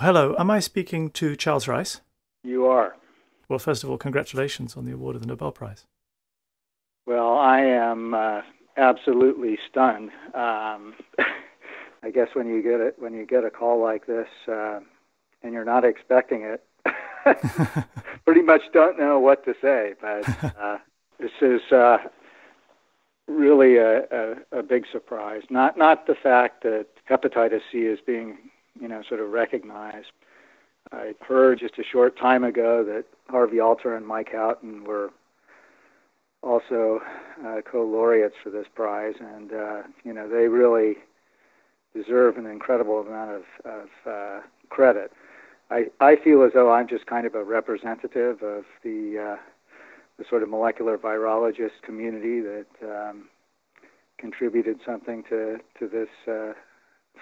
Hello, am I speaking to Charles Rice? You are. Well, first of all, congratulations on the award of the Nobel Prize. Well, I am uh, absolutely stunned. Um, I guess when you get it, when you get a call like this, uh, and you're not expecting it, pretty much don't know what to say. But uh, this is uh, really a, a, a big surprise. Not not the fact that hepatitis C is being you know sort of recognized. I heard just a short time ago that Harvey Alter and Mike Houghton were also uh, co-laureates for this prize, and uh, you know they really deserve an incredible amount of, of uh, credit. I, I feel as though I'm just kind of a representative of the, uh, the sort of molecular virologist community that um, contributed something to, to this uh,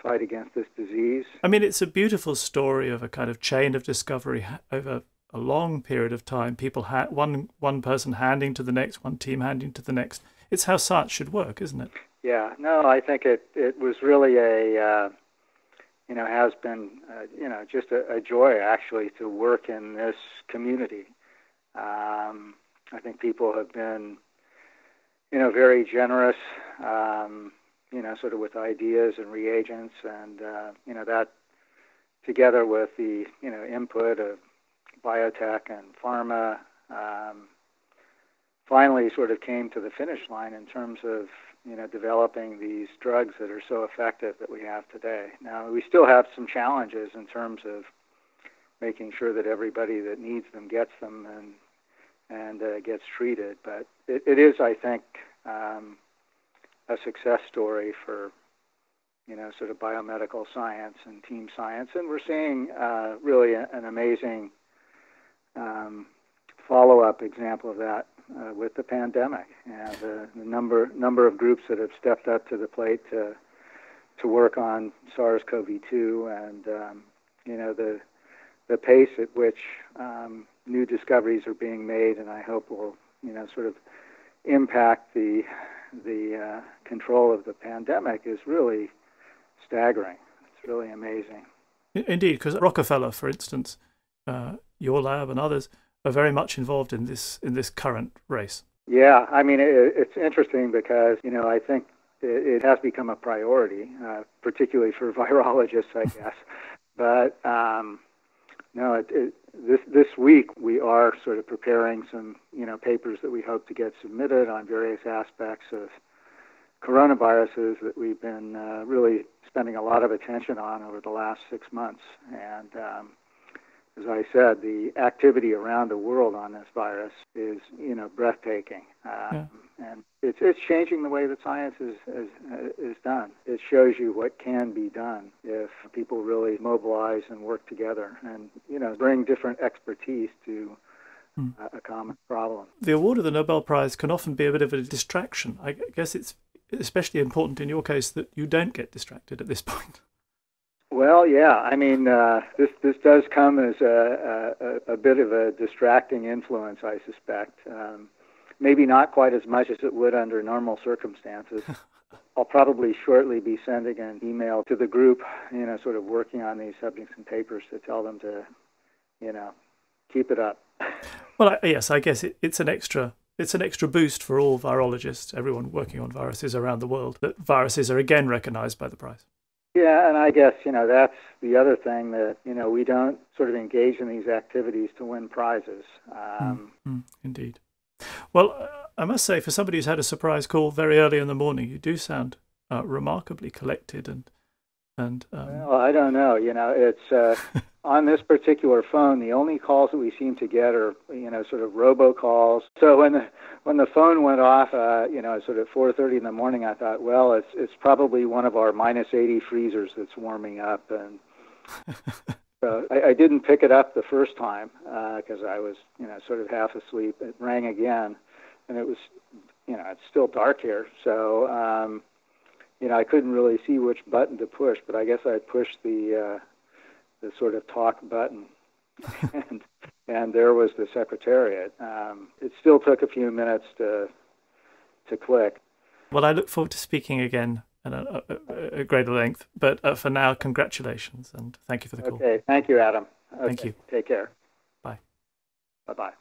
fight against this disease. I mean, it's a beautiful story of a kind of chain of discovery over a long period of time. People, ha- one, one person handing to the next, one team handing to the next. It's how science should work, isn't it? Yeah, no, I think it, it was really a. Uh, you know, has been, uh, you know, just a, a, joy actually to work in this community. Um, I think people have been, you know, very generous, um, you know, sort of with ideas and reagents, and uh, you know that together with the, you know, input of biotech and pharma, um, finally sort of came to the finish line in terms of you know, developing these drugs that are so effective that we have today. Now, we still have some challenges in terms of making sure that everybody that needs them gets them and and uh, gets treated. But it, it is, I think, um, a success story for you know sort of biomedical science and team science, and we're seeing uh, really a, an amazing um, follow-up example of that uh, with the pandemic. And the, the number number of groups that have stepped up to the plate to to work on SARS-CoV-2 and um, you know the the pace at which um, new discoveries are being made, and I hope will you know sort of impact the the uh, control of the pandemic is really staggering. It's really amazing. Indeed, because Rockefeller, for instance, uh, your lab and others are very much involved in this in this current race. Yeah, I mean it, it's interesting because you know I think it, it has become a priority, uh, particularly for virologists, I guess. but um, no, it, it, this this week we are sort of preparing some you know papers that we hope to get submitted on various aspects of coronaviruses that we've been uh, really spending a lot of attention on over the last six months, and um, as I said, the activity around the world on this virus is, you know, breathtaking. Um, yeah. And it's, it's changing the way that science is, is, is done. It shows you what can be done if people really mobilize and work together and, you know, bring different expertise to hmm. a common problem. The award of the Nobel Prize can often be a bit of a distraction. I guess it's especially important in your case that you don't get distracted at this point. Well, yeah. I mean, uh, this this does come as a, a, a bit of a distracting influence, I suspect. Um, maybe not quite as much as it would under normal circumstances. I'll probably shortly be sending an email to the group, you know, sort of working on these subjects and papers to tell them to, you know, keep it up. well, yes, I guess it, it's an extra it's an extra boost for all virologists, everyone working on viruses around the world, that viruses are again recognized by the prize. Yeah, and I guess, you know, that's the other thing that, you know, we don't sort of engage in these activities to win prizes. Um, mm, mm, indeed. Well, I must say, for somebody who's had a surprise call very early in the morning, you do sound uh, remarkably collected and and um... well, I don't know. You know, it's uh, on this particular phone. The only calls that we seem to get are you know sort of robocalls. So when the when the phone went off, uh, you know, sort of 4:30 in the morning, I thought, well, it's it's probably one of our minus 80 freezers that's warming up, and so I, I didn't pick it up the first time because uh, I was you know sort of half asleep. It rang again, and it was you know it's still dark here, so. Um, you know, I couldn't really see which button to push, but I guess I pushed the uh, the sort of talk button, and and there was the secretariat. Um, it still took a few minutes to to click. Well, I look forward to speaking again and greater length. But uh, for now, congratulations and thank you for the call. Okay, thank you, Adam. Okay, Thank you. Take care. Bye. Bye bye.